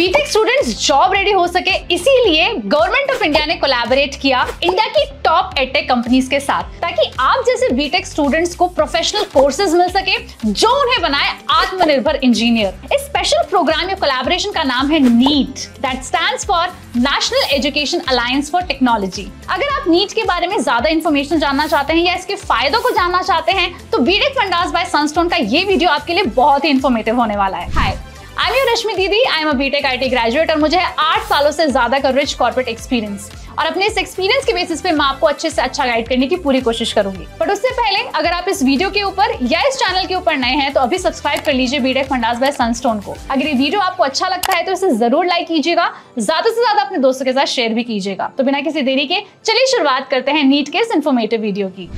BTech students job ready हो सके, इसीलिए गवर्नमेंट ऑफ़ इंडिया ने कोलैबोरेट किया इंडिया की टॉप एटेक कंपनीज़ के साथ, ताकि आप जैसे बीटेक स्टूडेंट्स को प्रोफेशनल कोर्सेज मिल सके, जो उन्हें बनाए आत्मनिर्भर इंजीनियर इस स्पेशल प्रोग्राम या कोलैबोरेशन का नाम है NEAT that stand for national education alliance for technology अगर आप नीट के बारे में ज़्यादा इन्फॉर्मेशन जानना चाहते हैं या इसके फायदों को जानना चाहते हैं तो बीटेक फंडास बाय सनस्टोन का ये वीडियो आपके लिए बहुत ही इन्फॉर्मेटिव होने वाला है। हाय आई एम रश्मि दीदी I am a BTech IT graduate और मुझे आठ सालों से ज़्यादा का रिच कॉर्पोरेट एक्सपीरियंस और अपने इस एक्सपीरियंस के बेसिस पे मैं आपको अच्छे से अच्छा गाइड करने की पूरी कोशिश करूँगी। बट उससे पहले, अगर आप इस वीडियो के ऊपर या इस चैनल के ऊपर नए हैं तो अभी सब्सक्राइब कर लीजिए बीटेक फंडास बाय सनस्टोन को। अगर ये वीडियो आपको अच्छा लगता है तो इसे ज़रूर लाइक कीजिएगा, ज़्यादा से ज़्यादा अपने दोस्तों के साथ शेयर भी कीजिएगा। तो बिना किसी देरी के, चलिए शुरुआत करते हैं नीट के इस इन्फॉर्मेटिव वीडियो की।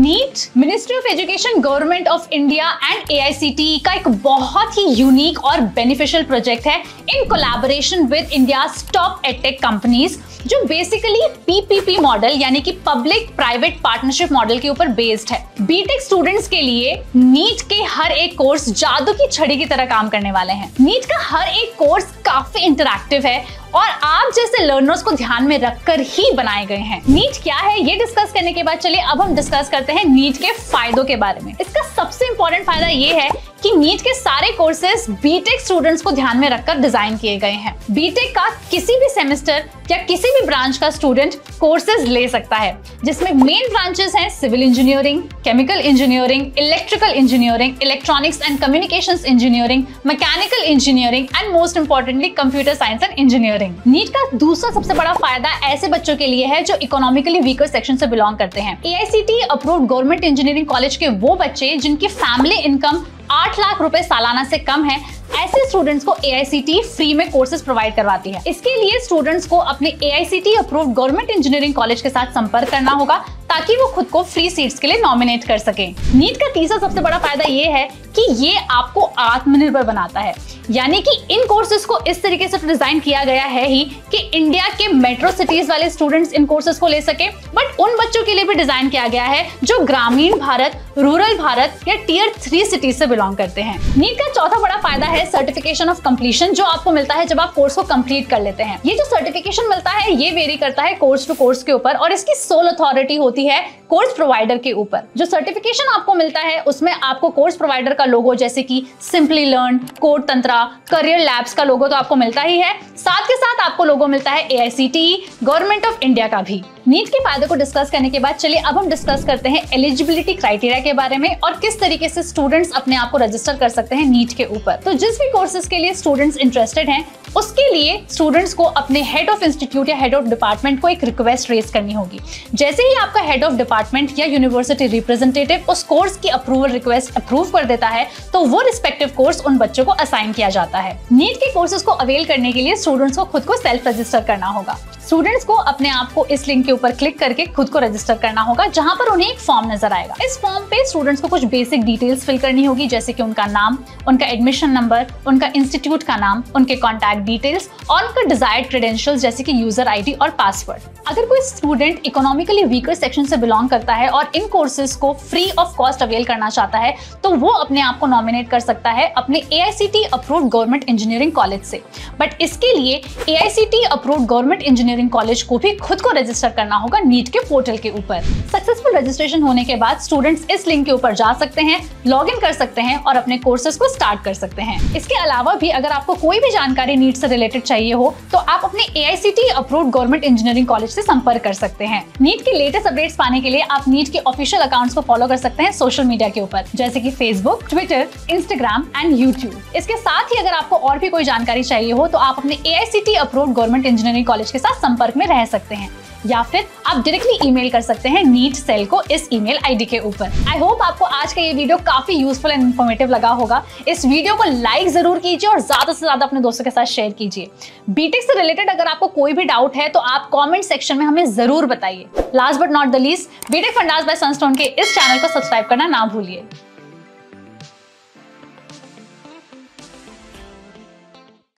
NEAT ministry of education government of India and A का एक बहुत ही यूनिक और बेनिफिशियल प्रोजेक्ट है in collaboration with India top edtech companies जो बेसिकली पीपीपी मॉडल यानी कि पब्लिक प्राइवेट पार्टनरशिप मॉडल के ऊपर बेस्ड है। बीटेक स्टूडेंट्स के लिए नीट के हर एक कोर्स जादू की छड़ी की तरह काम करने वाले हैं। नीट का हर एक कोर्स काफ़ी इंटरक्टिव है और आप जैसे लर्नर्स को ध्यान में रखकर ही बनाए गए हैं। नीट क्या है, ये डिस्कस करने के बाद चलिए अब हम डिस्कस करते हैं नीट के फायदों के बारे में। इसका सबसे इंपॉर्टेंट फ़ायदा ये है कि नीट के सारे कोर्सेज बीटेक स्टूडेंट्स को ध्यान में रखकर डिज़ाइन किए गए हैं। बीटेक का किसी भी सेमेस्टर या किसी भी ब्रांच का स्टूडेंट कोर्सेज ले सकता है, जिसमें मेन ब्रांचेस हैं civil engineering chemical engineering electrical engineering electronics and communication engineering mechanical engineering and most importantly computer science and engineering NEAT का दूसरा सबसे बड़ा फ़ायदा ऐसे बच्चों के लिए है जो इकोनॉमिकली वीकर सेक्शन से बिलोंग करते हैं। A approved government engineering college के वो बच्चे जिनकी फैमिली इनकम आठ लाख रुपए सालाना से कम है। ऐसे स्टूडेंट्स को ए फ्री में कोर्सेज प्रोवाइड करवाती है। इसके लिए स्टूडेंट्स को अपने a approved government engineering college के साथ संपर्क करना होगा, ताकि वो खुद को फ्री सीट्स के लिए नॉमिनेट कर सके। नीट का तीसरा सबसे बड़ा फ़ायदा ये है कि ये आपको आत्मनिर्भर बनाता है। यानी कि इन कोर्सेज को इस तरीके से डिज़ाइन किया गया है ही कि इंडिया के मेट्रो सिटीज़ वाले स्टूडेंट्स इन कोर्सेज को ले सके बट उन बच्चों के लिए भी डिज़ाइन किया गया है जो ग्रामीण भारत रूरल भारत या टीयर थ्री सिटीज़ से बिलोंग करते हैं। नीट का चौथा बड़ा फ़ायदा है सर्टिफिकेशन ऑफ़ कंप्लीशन जो आपको मिलता है जब आप कोर्स को कंप्लीट कर लेते हैं। ये जो सर्टिफिकेशन मिलता है, ये वेरी करता है कोर्स टू कोर्स के ऊपर और इसकी सोल अथॉरिटी होती है कोर्स प्रोवाइडर के ऊपर, जो सर्टिफिकेशन आपको मिलता है, उसमें आपको कोर्स प्रोवाइडर का लोगो जैसे कि simply learn code Tantra career labs का लोगो तो आपको मिलता ही है। साथ के साथ आपको लोगो मिलता है एआईसीटी गवर्नमेंट ऑफ़ इंडिया का भी। नीट के फ़ायदे को डिस्कस करने के बाद चलिए अब हम डिस्कस करते हैं एलिजिबिलिटी क्राइटेरिया के बारे में और किस तरीके से स्टूडेंट्स अपने आप को रजिस्टर कर सकते हैं नीट के ऊपर। तो जिस भी कोर्सेज के लिए स्टूडेंट्स इंटरेस्टेड हैं, उसके लिए स्टूडेंट्स को अपने हेड ऑफ़ इंस्टीट्यूट या हेड ऑफ़ डिपार्टमेंट को एक रिक्वेस्ट रेज करनी होगी। जैसे ही आपका हेड ऑफ़ डिपार्टमेंट या यूनिवर्सिटी रिप्रेजेंटेटिव उस कोर्स की अप्रूवल रिक्वेस्ट अप्रूव कर देता है तो वो रिस्पेक्टिव कोर्स उन बच्चों को असाइन किया जाता है। नीट के कोर्सेज को अवेल करने के लिए स्टूडेंट्स को खुद को सेल्फ रजिस्टर करना होगा। स्टूडेंट्स को अपने आप को इस लिंक के ऊपर क्लिक करके खुद को रजिस्टर करना होगा, जहाँ पर उन्हें एक फॉर्म नज़र आएगा। इस फॉर्म पे स्टूडेंट्स को कुछ बेसिक डिटेल्स फिल करनी होगी, जैसे कि उनका नाम, उनका एडमिशन नंबर उनका इंस्टीट्यूट का नाम, उनके कॉन्टैक्ट डिटेल्स और उनका डिजायर्ड क्रेडेंशियल्स जैसे कि यूज़र आईडी और पासवर्ड अगर कोई स्टूडेंट इकोनॉमिकली वीकर सेक्शन से बिलोंग करता है और इन कोर्सेज को फ्री ऑफ़ कॉस्ट अवेल करना चाहता है तो वो अपने आप को नॉमिनेट कर सकता है अपने a approved government engineering college से। बट इसके लिए a approved government engineering college को भी खुद को रजिस्टर करना होगा नीट के पोर्टल के ऊपर। सक्सेसफुल रजिस्ट्रेशन होने के बाद स्टूडेंट्स इस लिंक के ऊपर जा सकते हैं लॉग इन कर सकते हैं और अपने कोर्सेज को स्टार्ट कर सकते हैं। इसके अलावा भी अगर आपको कोई भी जानकारी नीट से रिलेटेड चाहिए हो तो आप अपने A I C T approved government engineering college से संपर्क कर सकते हैं। नीट के लेटेस्ट अपडेट्स पाने के लिए आप नीट के ऑफिशियल अकाउंट्स को फॉलो कर सकते हैं सोशल मीडिया के ऊपर, जैसे कि Facebook Twitter Instagram and YouTube इसके साथ ही अगर आपको और भी कोई जानकारी चाहिए हो तो आप अपने A I C T approved government engineering college के साथ संपर्क में रह सकते हैं, या फिर आप डायरेक्टली ईमेल कर सकते हैं नीट सेल को इस ईमेल आईडी के ऊपर। आई होप आपको आज का ये वीडियो काफ़ी यूजफुल एंड इन्फॉर्मेटिव लगा होगा। इस वीडियो को लाइक ज़रूर कीजिए और ज़्यादा से ज़्यादा अपने दोस्तों के साथ शेयर कीजिए। बीटेक से रिलेटेड अगर आपको कोई भी डाउट है तो आप कॉमेंट सेक्शन में हमें ज़रूर बताइए। Last but not the least BTech fundas by Sunstone के इस चैनल को सब्सक्राइब करना ना भूलिए।